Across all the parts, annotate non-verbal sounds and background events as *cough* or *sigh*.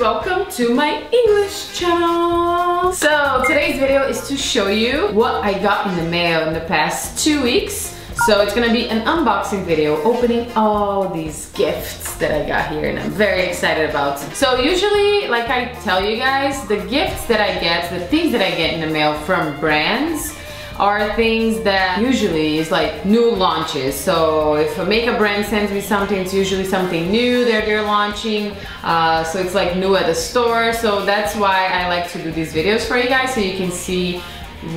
welcome to my English channel. So today's video is to show you what I got in the mail in the past two weeks. So it's gonna be an unboxing video opening all these gifts that I got here and I'm very excited about. So usually, like I tell you guys, the gifts that I get, the things that I get in the mail from brands, are things that usually is like new launches. So if a makeup brand sends me something, it's usually something new that they're launching. Uh, so it's like new at the store. So that's why I like to do these videos for you guys so you can see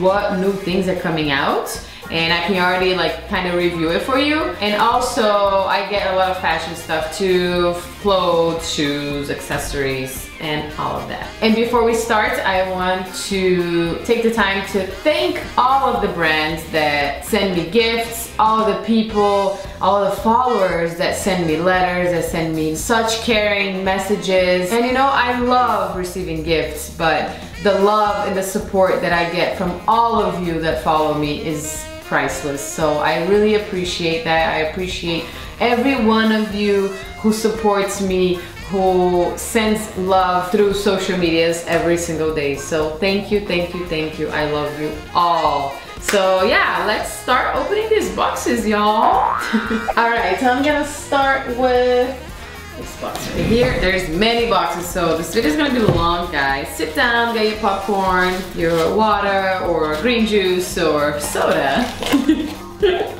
what new things are coming out and I can already like kind of review it for you. And also I get a lot of fashion stuff too, clothes, shoes, accessories, and all of that. And before we start, I want to take the time to thank all of the brands that send me gifts, all the people, all the followers that send me letters, that send me such caring messages. And you know, I love receiving gifts, but the love and the support that I get from all of you that follow me is priceless. So I really appreciate that. I appreciate every one of you who supports me, who sends love through social medias every single day. So thank you, thank you, thank you. I love you all. So yeah, let's start opening these boxes, y'all. *laughs* all right, so I'm gonna start with this box right here. There's many boxes, so this video is gonna be long, guys. Sit down, get your popcorn, your water, or green juice, or soda, *laughs*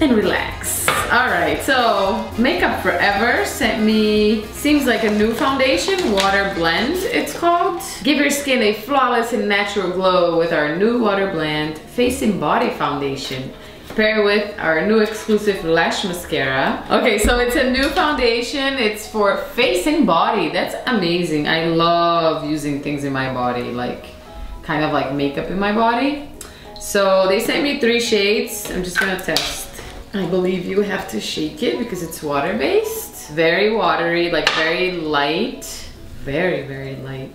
and relax. All right, so Makeup Forever sent me, seems like a new foundation, Water Blend it's called. Give your skin a flawless and natural glow with our new Water Blend Face and Body Foundation pair with our new exclusive lash mascara. Okay, so it's a new foundation. It's for face and body. That's amazing. I love using things in my body, like kind of like makeup in my body. So they sent me three shades. I'm just gonna test. I believe you have to shake it because it's water-based. Very watery, like very light. Very, very light.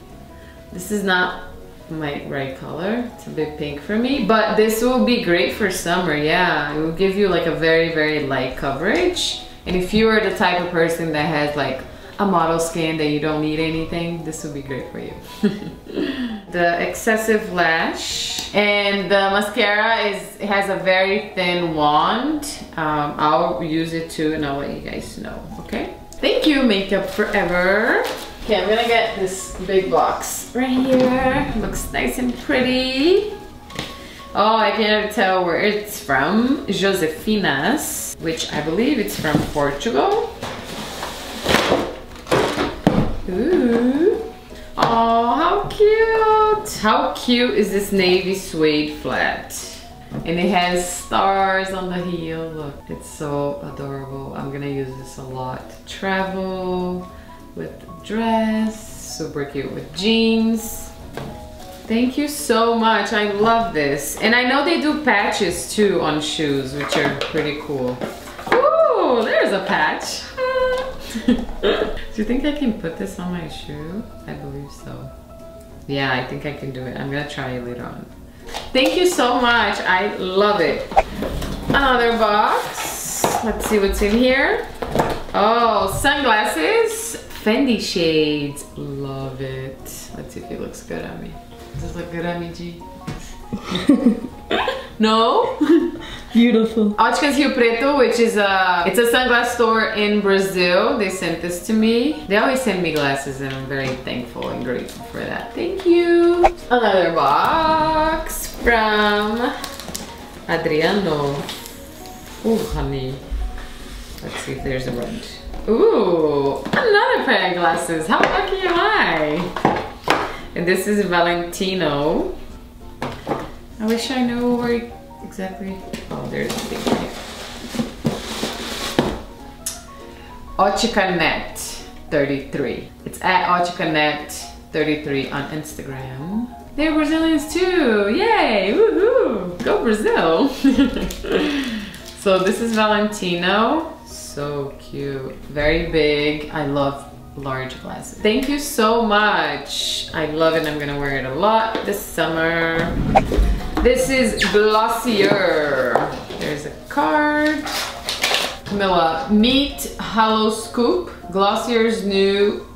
This is not my right color. It's a bit pink for me, but this will be great for summer. Yeah, it will give you like a very, very light coverage. And if you are the type of person that has like a model skin that you don't need anything, this will be great for you. *laughs* the excessive lash and the mascara is has a very thin wand. Um, I'll use it too and I'll let you guys know, okay? Thank you, Makeup Forever. Okay, I'm gonna get this big box right here. Looks nice and pretty. Oh, I can't tell where it's from. Josefinas, which I believe it's from Portugal. Ooh. Oh, how cute. How cute is this navy suede flat? And it has stars on the heel. Look, it's so adorable. I'm gonna use this a lot. Travel with dress, super cute with jeans. Thank you so much, I love this. And I know they do patches too on shoes, which are pretty cool. Ooh, there's a patch. *laughs* *laughs* do you think I can put this on my shoe? I believe so. Yeah, I think I can do it. I'm gonna try it later on. Thank you so much, I love it. Another box. Let's see what's in here. Oh, sunglasses Fendi shades. Love it. Let's see if it looks good on me. Does this look good on me, G? *laughs* no? Beautiful. Óticas Rio Preto, which is a, it's a sunglass store in Brazil. They sent this to me. They always send me glasses and I'm very thankful and grateful for that. Thank you. Another box from Adriano. Oh, honey. Let's see if there's a red. Ooh, another pair of glasses. How lucky am I? And this is Valentino. I wish I knew where exactly. Oh, there's a big one. Net 33. It's at Net 33 on Instagram. They're Brazilians too! Yay! Woohoo! Go Brazil! *laughs* so this is Valentino so cute. Very big. I love large glasses. Thank you so much. I love it. I'm gonna wear it a lot this summer. This is Glossier. There's a card. Camilla, meet Haloscope, Glossier's new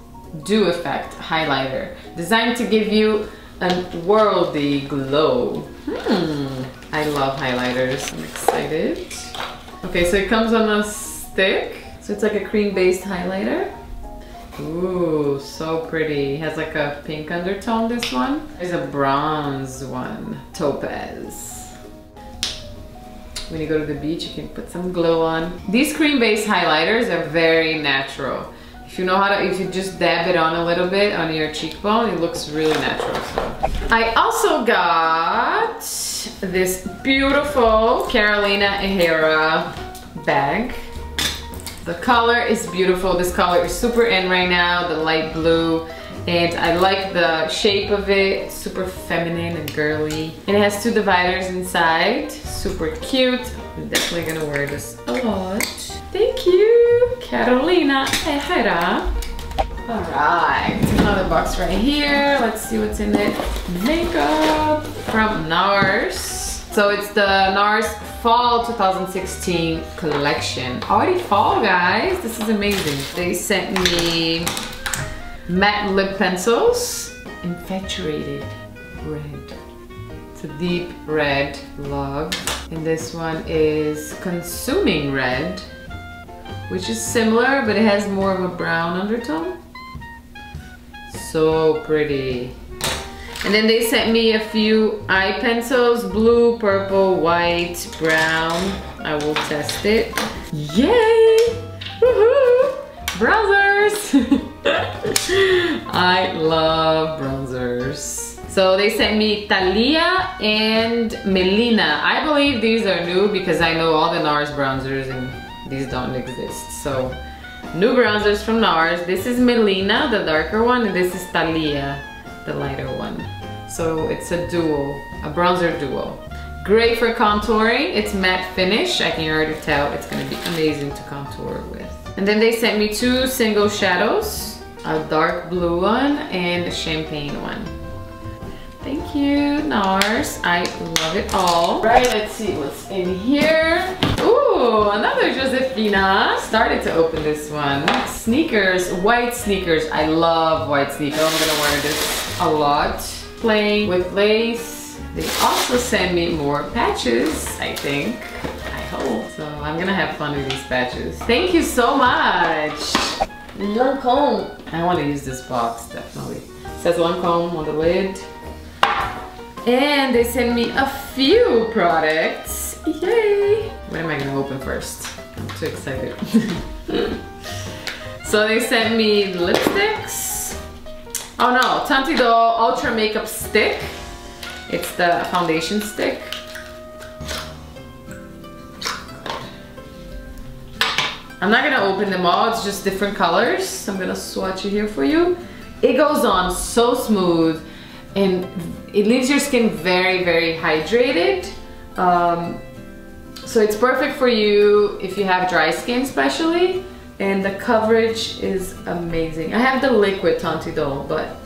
Dew Effect Highlighter. Designed to give you a worldly glow. Hmm, I love highlighters. I'm excited. Okay, so it comes on a stick. So it's like a cream-based highlighter. Ooh, so pretty. Has like a pink undertone, this one. There's a bronze one, topaz. When you go to the beach, you can put some glow on. These cream-based highlighters are very natural. If you know how to, if you just dab it on a little bit on your cheekbone, it looks really natural. So. I also got this beautiful Carolina Herrera bag. The color is beautiful. This color is super in right now, the light blue. And I like the shape of it, super feminine and girly. And it has two dividers inside, super cute. I'm definitely gonna wear this a lot. Thank you, Carolina Herrera. All right, another box right here. Let's see what's in it. Makeup from NARS. So it's the NARS Fall 2016 collection. Already fall, guys. This is amazing. They sent me matte lip pencils. Infatuated red. It's a deep red love. And this one is Consuming Red which is similar, but it has more of a brown undertone. So pretty. And then they sent me a few eye pencils, blue, purple, white, brown. I will test it. Yay! Woohoo! Bronzers! *laughs* I love bronzers. So they sent me Thalia and Melina. I believe these are new because I know all the NARS bronzers and these don't exist. So new bronzers from NARS. This is Melina, the darker one, and this is Thalia, the lighter one. So it's a duo, a bronzer duo. Great for contouring. It's matte finish. I can already tell it's gonna be amazing to contour with. And then they sent me two single shadows, a dark blue one and a champagne one. Thank you, NARS. I love it all. Right, let's see what's in here. Ooh, another Josefina. Started to open this one. Sneakers, white sneakers. I love white sneakers. I'm gonna wear this a lot. Playing with lace. They also sent me more patches, I think. I hope. So I'm gonna have fun with these patches. Thank you so much. Lancome. I want to use this box, definitely. It says Lancome on the lid. And they sent me a few products. Yay! What am I gonna open first? I'm too excited. *laughs* so they sent me lipsticks. Oh no, Teint Idole Ultra Makeup Stick. It's the foundation stick. I'm not gonna open them all, it's just different colors. I'm gonna swatch it here for you. It goes on so smooth and it leaves your skin very, very hydrated. Um, so it's perfect for you if you have dry skin especially. And the coverage is amazing. I have the liquid Doll, but,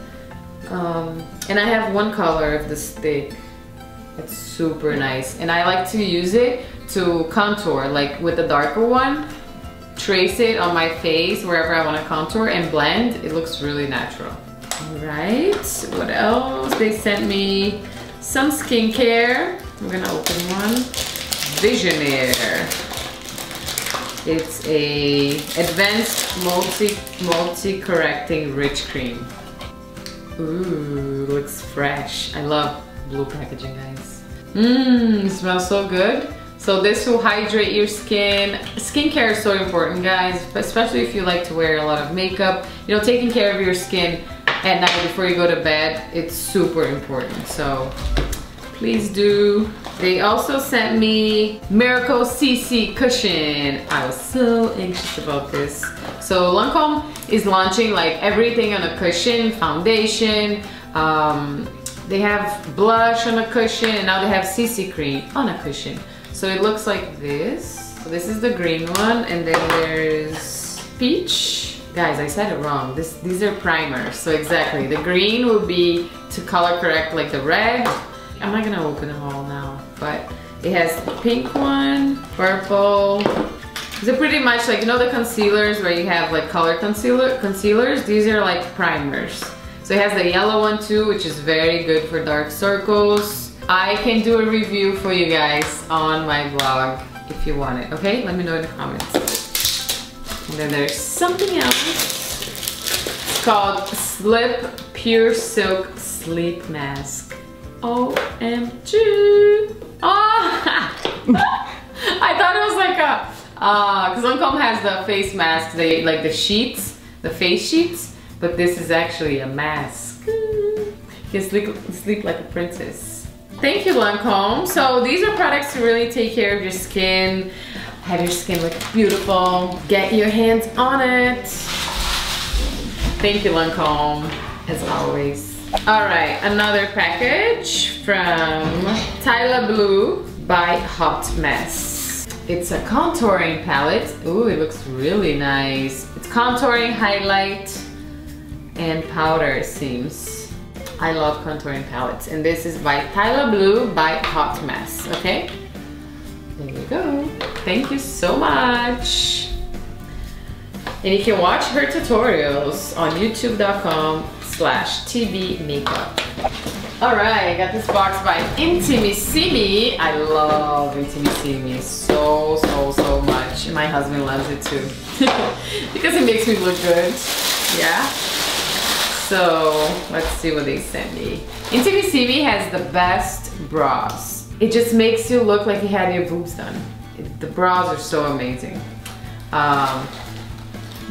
um, and I have one color of the stick. It's super nice. And I like to use it to contour, like with the darker one, trace it on my face wherever I want to contour and blend. It looks really natural. Right, what else? They sent me some skincare. I'm gonna open one. Visionaire. It's a advanced multi multi correcting rich cream. Ooh, looks fresh. I love blue packaging, guys. Mmm, smells so good. So this will hydrate your skin. Skincare is so important, guys, especially if you like to wear a lot of makeup. You know, taking care of your skin at night before you go to bed, it's super important. So please do. They also sent me Miracle CC cushion. I was so anxious about this. So Lancome is launching like everything on a cushion, foundation, um, they have blush on a cushion and now they have CC cream on a cushion. So it looks like this. So this is the green one and then there's peach Guys, I said it wrong. This, these are primers. So exactly, the green will be to color correct like the red. I'm not gonna open them all now, but it has pink one, purple, So pretty much like, you know the concealers where you have like color concealer concealers? These are like primers. So it has the yellow one too, which is very good for dark circles. I can do a review for you guys on my blog if you want it, okay? Let me know in the comments. And then there's something else. It's called Slip Pure Silk Sleep Mask. OMG. Oh, *laughs* I thought it was like a uh, cause Lancome has the face masks, they like the sheets, the face sheets, but this is actually a mask. You can sleep, sleep like a princess. Thank you Lancome. So these are products to really take care of your skin, have your skin look beautiful, get your hands on it. Thank you Lancome, as always. All right, another package from Tayla Blue by Hot Mess. It's a contouring palette. Ooh, it looks really nice. It's contouring, highlight, and powder it seems. I love contouring palettes. And this is by Tayla Blue by Hot Mess, okay? There you go. Thank you so much. And you can watch her tutorials on youtube.com slash tbmakeup. All right, I got this box by Intimissimi. I love Intimissimi so, so, so much. My husband loves it too. *laughs* because it makes me look good. Yeah. So, let's see what they sent me. Intimissimi has the best bras. It just makes you look like you had your boobs done. The bras are so amazing. Um,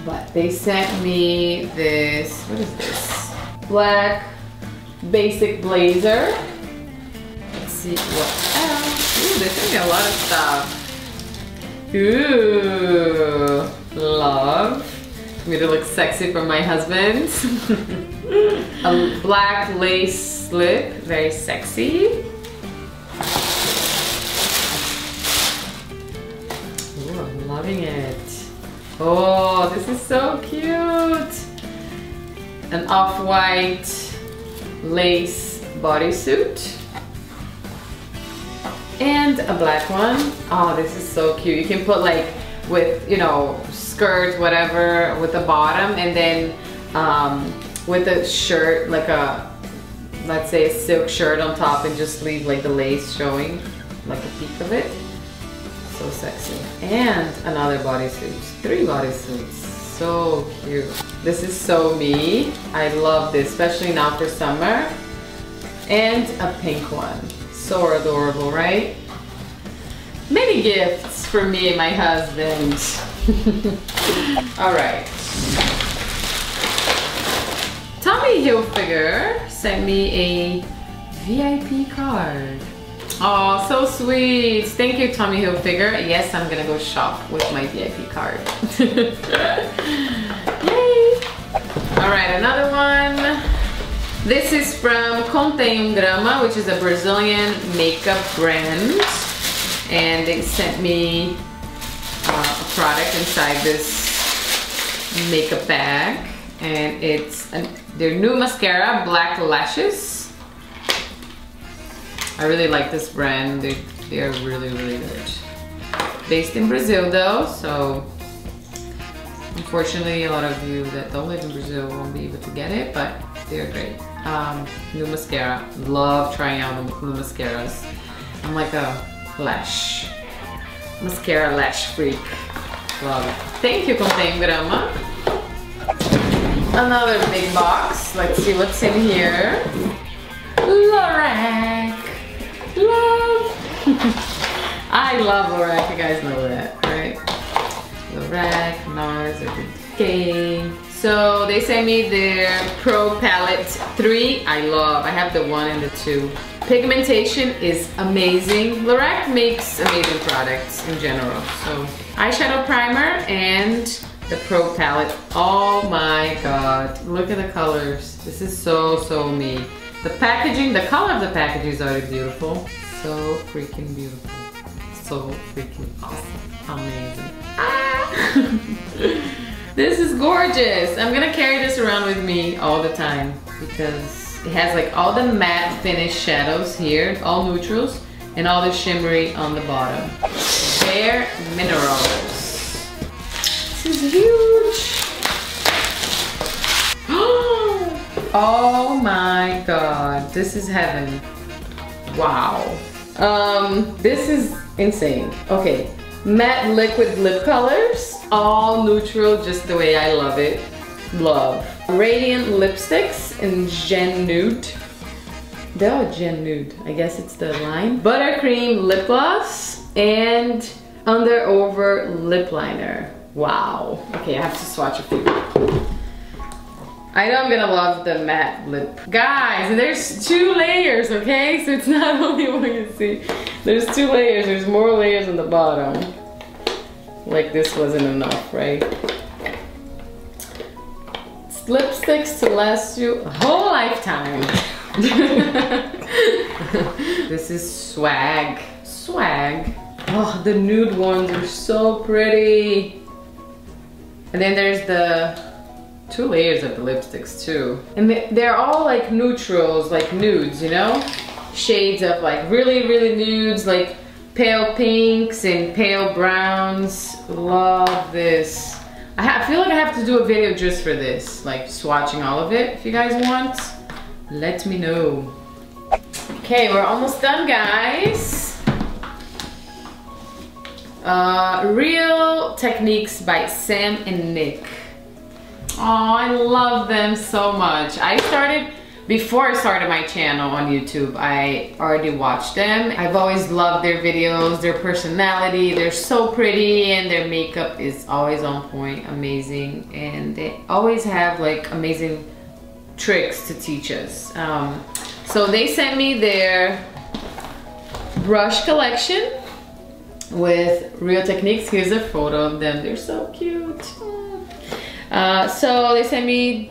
but they sent me this, what is this? Black basic blazer. Let's see what else. Ooh, they sent me a lot of stuff. Ooh, love. Me to look sexy for my husband. *laughs* a black lace slip, very sexy. Ooh, I'm loving it. Oh, this is so cute. An off-white lace bodysuit. And a black one. Oh, this is so cute. You can put like with, you know, skirt, whatever, with the bottom and then um, with a shirt, like a, let's say a silk shirt on top and just leave like the lace showing, like a peek of it. So sexy. And another bodysuit. Three bodysuits. So cute. This is so me. I love this, especially now for summer. And a pink one. So adorable, right? Many gifts for me and my husband. *laughs* All right. Tommy Hilfiger sent me a VIP card. Oh, so sweet. Thank you, Tommy Hilfiger. Yes, I'm gonna go shop with my VIP card. *laughs* Yay! All right, another one. This is from Contém Grama, which is a Brazilian makeup brand. And they sent me uh, a product inside this makeup bag. And it's an, their new mascara, Black Lashes. I really like this brand. They, they are really, really good. Based in Brazil though, so Unfortunately, a lot of you that don't live in Brazil won't be able to get it, but they're great. Um, new mascara. Love trying out new mascaras. I'm like a lash, mascara lash freak. Love it. Thank you, Contém Grama. Another big box. Let's see what's in here. Lorac. Love Lorac, you guys know that, right? Lorac, NARS, okay. So they sent me their Pro Palette 3. I love, I have the one and the two. Pigmentation is amazing. Lorac makes amazing products in general. So eyeshadow primer and the Pro Palette. Oh my God, look at the colors. This is so, so me. The packaging, the color of the packaging is already beautiful. So freaking beautiful. So freaking awesome. Amazing. *laughs* this is gorgeous. I'm gonna carry this around with me all the time because it has like all the matte finish shadows here, all neutrals, and all the shimmery on the bottom. Bare Minerals. This is huge. *gasps* oh my god, this is heaven. Wow. Um, this is insane. Okay, matte liquid lip colors, all neutral, just the way I love it. Love. Radiant lipsticks in Gen Nude. They're all Gen Nude. I guess it's the line. Buttercream lip gloss and Under Over lip liner. Wow. Okay, I have to swatch a few. I know I'm gonna love the matte lip. Guys, there's two layers, okay? So it's *laughs* not only one you see. There's two layers. There's more layers on the bottom. Like this wasn't enough, right? lipsticks to last you a whole lifetime. *laughs* this is swag. Swag. Oh, the nude ones are so pretty. And then there's the two layers of the lipsticks too. And they're all like neutrals, like nudes, you know? Shades of like really, really nudes, like pale pinks and pale browns. Love this. I, I feel like I have to do a video just for this, like swatching all of it. If you guys want, let me know. Okay, we're almost done, guys. Uh, Real Techniques by Sam and Nick. Oh, I love them so much. I started before I started my channel on YouTube, I already watched them. I've always loved their videos, their personality. They're so pretty and their makeup is always on point, amazing. And they always have like amazing tricks to teach us. Um, so they sent me their brush collection with Real Techniques. Here's a photo of them. They're so cute. Uh, so they sent me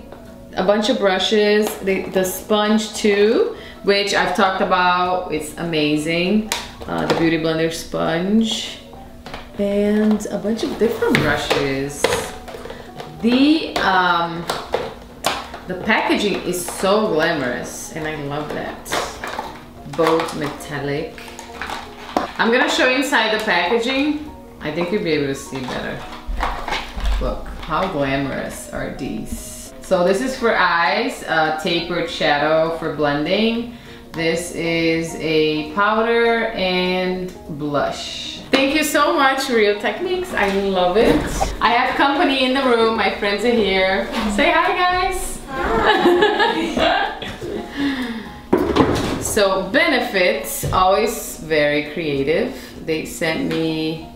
a bunch of brushes, the, the sponge too, which I've talked about, it's amazing. Uh, the Beauty Blender sponge and a bunch of different brushes. The, um, the packaging is so glamorous and I love that. Both metallic. I'm gonna show inside the packaging. I think you'll be able to see better. Look, how glamorous are these? So this is for eyes, uh, tapered shadow for blending. This is a powder and blush. Thank you so much, Real Techniques. I love it. I have company in the room. My friends are here. Say hi, guys. Hi. *laughs* so benefits, always very creative. They sent me,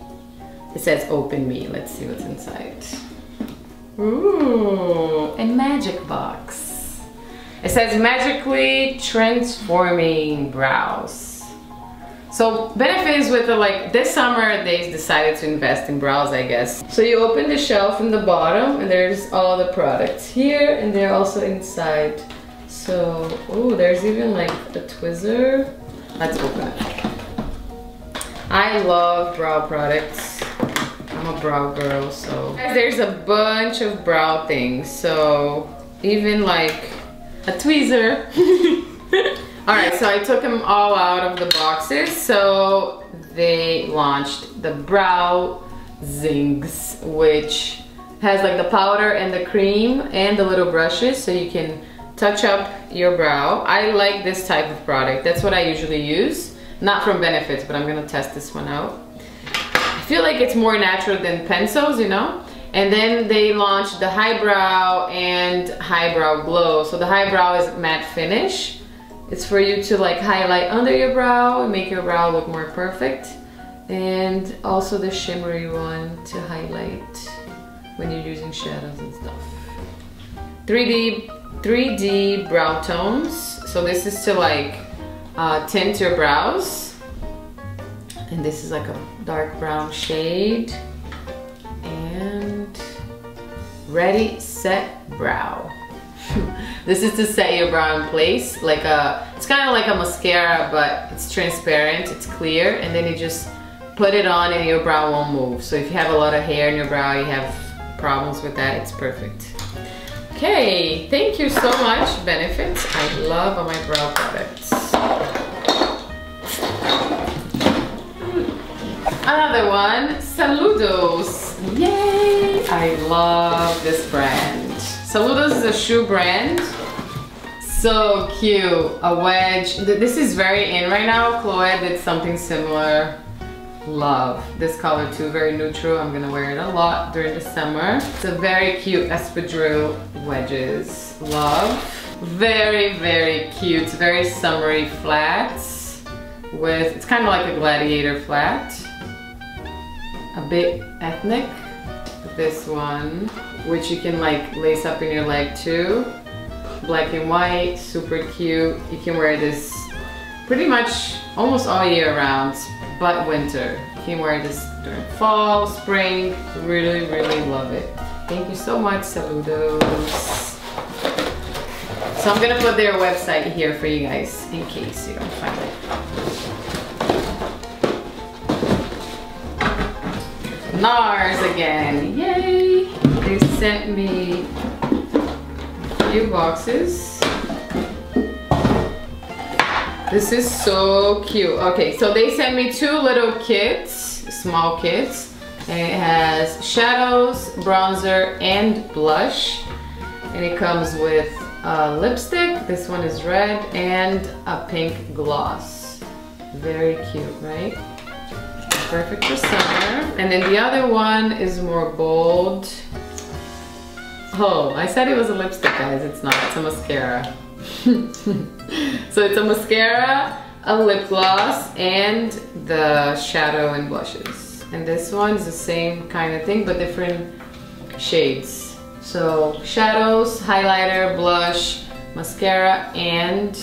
it says open me. Let's see what's inside. Ooh, a magic box. It says magically transforming brows. So benefits with the like, this summer they decided to invest in brows I guess. So you open the shelf in the bottom and there's all the products here and they're also inside. So, oh, there's even like a tweezer. Let's open it. I love brow products. A brow girl, so. There's a bunch of brow things, so even like a tweezer. *laughs* all right, so I took them all out of the boxes. So they launched the Brow Zings, which has like the powder and the cream and the little brushes so you can touch up your brow. I like this type of product. That's what I usually use. Not from Benefits, but I'm gonna test this one out feel like it's more natural than pencils, you know? And then they launched the Highbrow and Highbrow Glow. So the Highbrow is matte finish. It's for you to like highlight under your brow and make your brow look more perfect. And also the shimmery one to highlight when you're using shadows and stuff. 3D, 3D brow tones. So this is to like uh, tint your brows and this is like a dark brown shade. And ready set brow. *laughs* This is to set your brow in place. Like a it's kind of like a mascara but it's transparent it's clear and then you just put it on and your brow won't move. So if you have a lot of hair in your brow you have problems with that it's perfect. Okay thank you so much benefits. I love all my brow products Another one, Soludos. Yay! I love this brand. Soludos is a shoe brand. So cute. A wedge. This is very in right now. Chloe did something similar. Love this color too. Very neutral. I'm gonna wear it a lot during the summer. It's a very cute espadrille wedges. Love. Very, very cute. Very summery flats with, it's kind of like a gladiator flat a bit ethnic. This one, which you can like lace up in your leg too. Black and white, super cute. You can wear this pretty much almost all year round, but winter. You can wear this during fall, spring. Really, really love it. Thank you so much, Soludos. So I'm gonna put their website here for you guys in case you don't find it. NARS again. Yay! They sent me a few boxes. This is so cute. Okay, so they sent me two little kits, small kits. And it has shadows, bronzer, and blush. And it comes with a lipstick. This one is red and a pink gloss. Very cute, right? Perfect for summer. And then the other one is more bold. Oh, I said it was a lipstick, guys. It's not, it's a mascara. *laughs* so it's a mascara, a lip gloss, and the shadow and blushes. And this one is the same kind of thing, but different shades. So shadows, highlighter, blush, mascara, and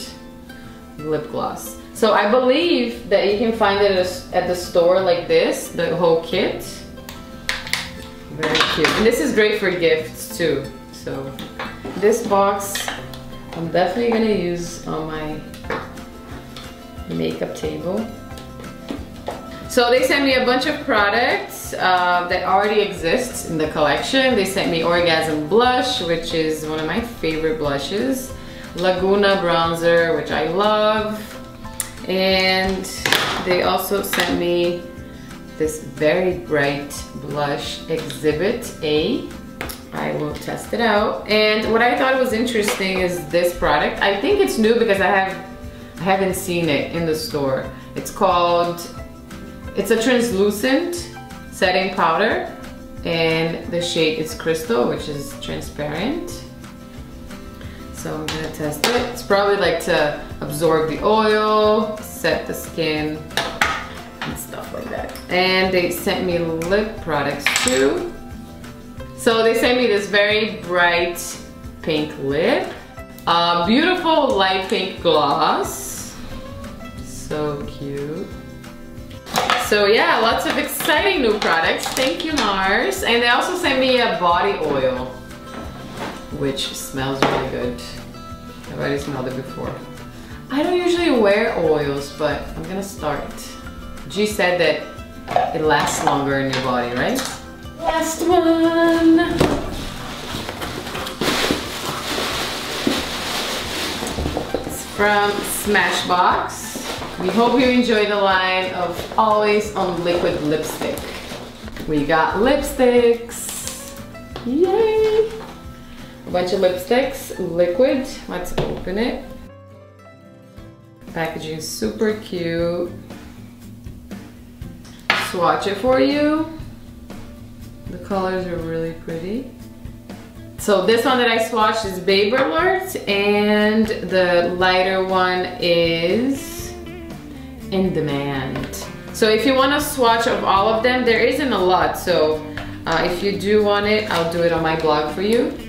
lip gloss. So I believe that you can find it at the store like this, the whole kit. Very cute. And this is great for gifts too. So this box, I'm definitely gonna use on my makeup table. So they sent me a bunch of products uh, that already exist in the collection. They sent me Orgasm Blush, which is one of my favorite blushes. Laguna Bronzer, which I love and they also sent me this very bright blush exhibit A. I will test it out. And what I thought was interesting is this product. I think it's new because I have I haven't seen it in the store. It's called it's a translucent setting powder. And the shade is crystal which is transparent so I'm gonna test it. It's probably like to absorb the oil, set the skin, and stuff like that. And they sent me lip products too. So they sent me this very bright pink lip, a beautiful light pink gloss. So cute. So yeah, lots of exciting new products. Thank you, NARS. And they also sent me a body oil which smells really good. I've already smelled it before. I don't usually wear oils, but I'm gonna start. G said that it lasts longer in your body, right? Last one! It's from Smashbox. We hope you enjoy the line of always on liquid lipstick. We got lipsticks. Yay! Bunch of lipsticks, liquid. Let's open it. Packaging is super cute. Swatch it for you. The colors are really pretty. So this one that I swatched is Babe Alert and the lighter one is In Demand. So if you want a swatch of all of them, there isn't a lot. So uh, if you do want it, I'll do it on my blog for you.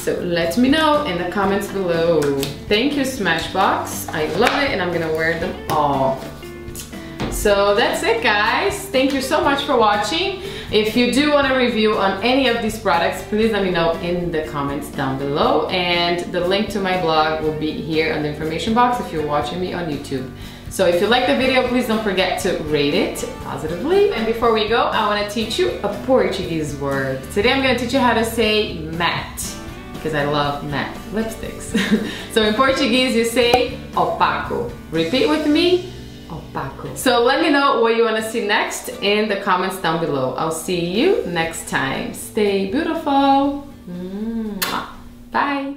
So let me know in the comments below. Thank you Smashbox. I love it and I'm gonna wear them all. So that's it guys. Thank you so much for watching. If you do want a review on any of these products, please let me know in the comments down below. And the link to my blog will be here on the information box if you're watching me on YouTube. So if you like the video, please don't forget to rate it positively. And before we go, I wanna teach you a Portuguese word. Today I'm gonna teach you how to say matte because I love matte lipsticks. *laughs* so in Portuguese you say opaco. Repeat with me, opaco. So let me know what you want to see next in the comments down below. I'll see you next time. Stay beautiful. Bye.